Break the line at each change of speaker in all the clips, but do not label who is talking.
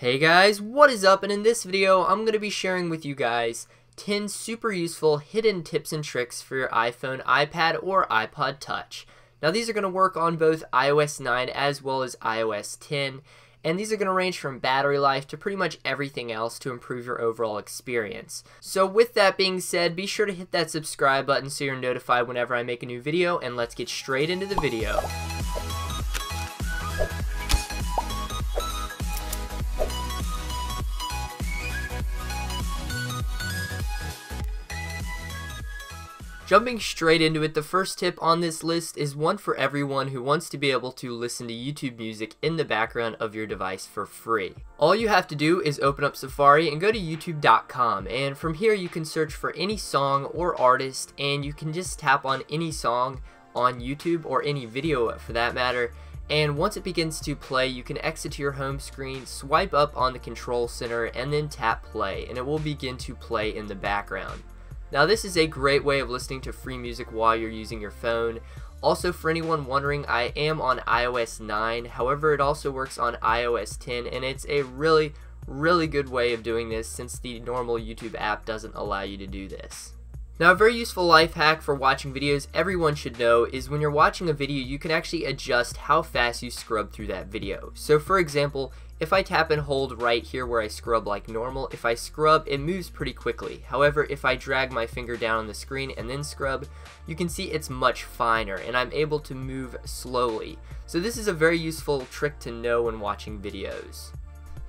Hey guys, what is up? And in this video, I'm going to be sharing with you guys 10 super useful hidden tips and tricks for your iPhone, iPad, or iPod Touch. Now these are going to work on both iOS 9 as well as iOS 10, and these are going to range from battery life to pretty much everything else to improve your overall experience. So with that being said, be sure to hit that subscribe button so you're notified whenever I make a new video, and let's get straight into the video. Jumping straight into it, the first tip on this list is one for everyone who wants to be able to listen to YouTube music in the background of your device for free. All you have to do is open up Safari and go to youtube.com and from here you can search for any song or artist and you can just tap on any song on YouTube or any video for that matter and once it begins to play you can exit to your home screen, swipe up on the control center and then tap play and it will begin to play in the background. Now this is a great way of listening to free music while you're using your phone. Also for anyone wondering, I am on iOS 9, however it also works on iOS 10 and it's a really, really good way of doing this since the normal YouTube app doesn't allow you to do this. Now a very useful life hack for watching videos everyone should know is when you're watching a video you can actually adjust how fast you scrub through that video. So for example, if I tap and hold right here where I scrub like normal, if I scrub it moves pretty quickly. However, if I drag my finger down on the screen and then scrub, you can see it's much finer and I'm able to move slowly. So this is a very useful trick to know when watching videos.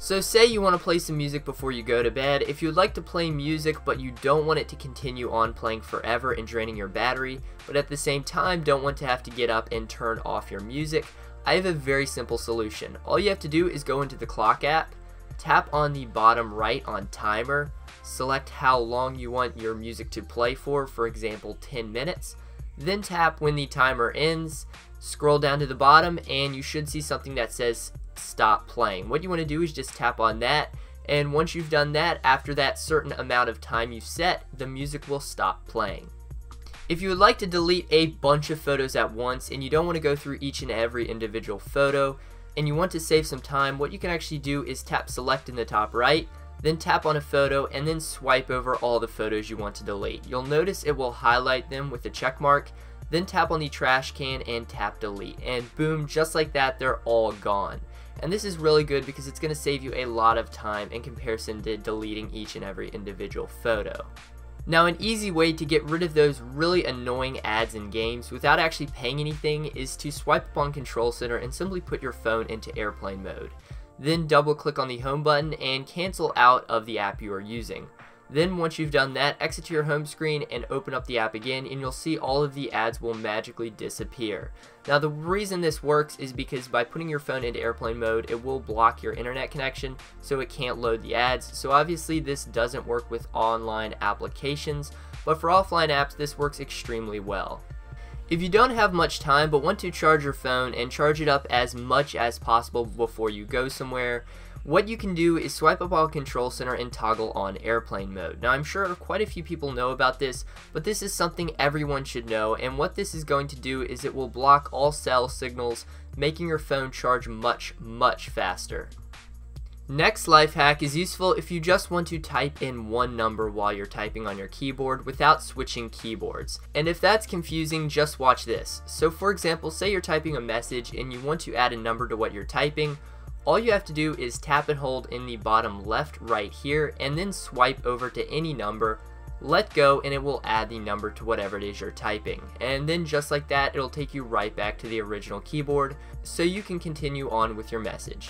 So say you want to play some music before you go to bed. If you'd like to play music but you don't want it to continue on playing forever and draining your battery, but at the same time don't want to have to get up and turn off your music, I have a very simple solution. All you have to do is go into the clock app, tap on the bottom right on timer, select how long you want your music to play for, for example 10 minutes, then tap when the timer ends, scroll down to the bottom and you should see something that says stop playing. What you want to do is just tap on that and once you've done that, after that certain amount of time you've set, the music will stop playing. If you would like to delete a bunch of photos at once and you don't want to go through each and every individual photo and you want to save some time, what you can actually do is tap select in the top right, then tap on a photo and then swipe over all the photos you want to delete. You'll notice it will highlight them with a check mark then tap on the trash can and tap delete. And boom, just like that, they're all gone. And this is really good because it's going to save you a lot of time in comparison to deleting each and every individual photo. Now an easy way to get rid of those really annoying ads in games without actually paying anything is to swipe up on Control Center and simply put your phone into airplane mode. Then double click on the home button and cancel out of the app you are using. Then once you've done that, exit to your home screen and open up the app again and you'll see all of the ads will magically disappear. Now the reason this works is because by putting your phone into airplane mode, it will block your internet connection so it can't load the ads. So obviously this doesn't work with online applications, but for offline apps this works extremely well. If you don't have much time but want to charge your phone and charge it up as much as possible before you go somewhere, what you can do is swipe up on Control Center and toggle on airplane mode. Now I'm sure quite a few people know about this, but this is something everyone should know and what this is going to do is it will block all cell signals, making your phone charge much, much faster. Next life hack is useful if you just want to type in one number while you're typing on your keyboard without switching keyboards. And if that's confusing, just watch this. So for example, say you're typing a message and you want to add a number to what you're typing, all you have to do is tap and hold in the bottom left right here and then swipe over to any number, let go and it will add the number to whatever it is you're typing. And then just like that, it'll take you right back to the original keyboard so you can continue on with your message.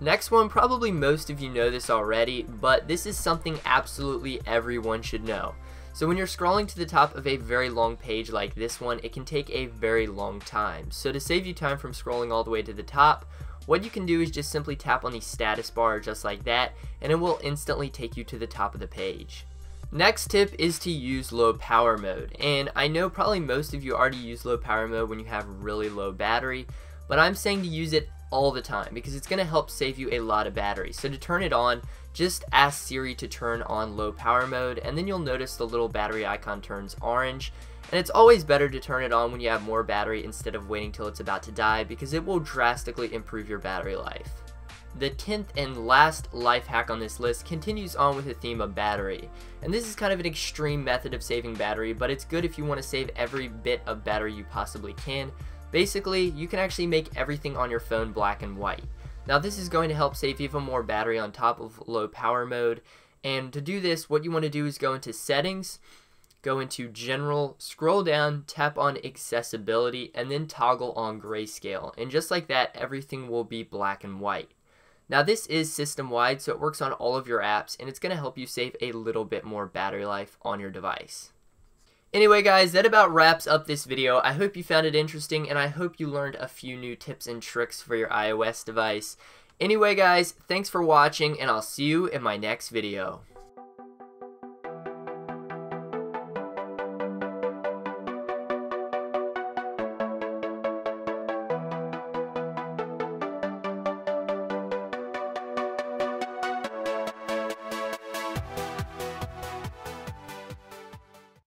Next one, probably most of you know this already, but this is something absolutely everyone should know. So when you're scrolling to the top of a very long page like this one, it can take a very long time. So to save you time from scrolling all the way to the top, what you can do is just simply tap on the status bar just like that, and it will instantly take you to the top of the page. Next tip is to use low power mode, and I know probably most of you already use low power mode when you have really low battery, but I'm saying to use it all the time because it's going to help save you a lot of battery. So to turn it on, just ask Siri to turn on low power mode and then you'll notice the little battery icon turns orange. And it's always better to turn it on when you have more battery instead of waiting till it's about to die because it will drastically improve your battery life. the 10th and last life hack on this list continues on with the theme of battery. And this is kind of an extreme method of saving battery, but it's good if you want to save every bit of battery you possibly can. Basically, you can actually make everything on your phone black and white. Now this is going to help save even more battery on top of low power mode. And to do this, what you want to do is go into settings, go into general, scroll down, tap on accessibility, and then toggle on grayscale. And just like that, everything will be black and white. Now this is system wide, so it works on all of your apps, and it's going to help you save a little bit more battery life on your device. Anyway guys, that about wraps up this video. I hope you found it interesting, and I hope you learned a few new tips and tricks for your iOS device. Anyway guys, thanks for watching, and I'll see you in my next video.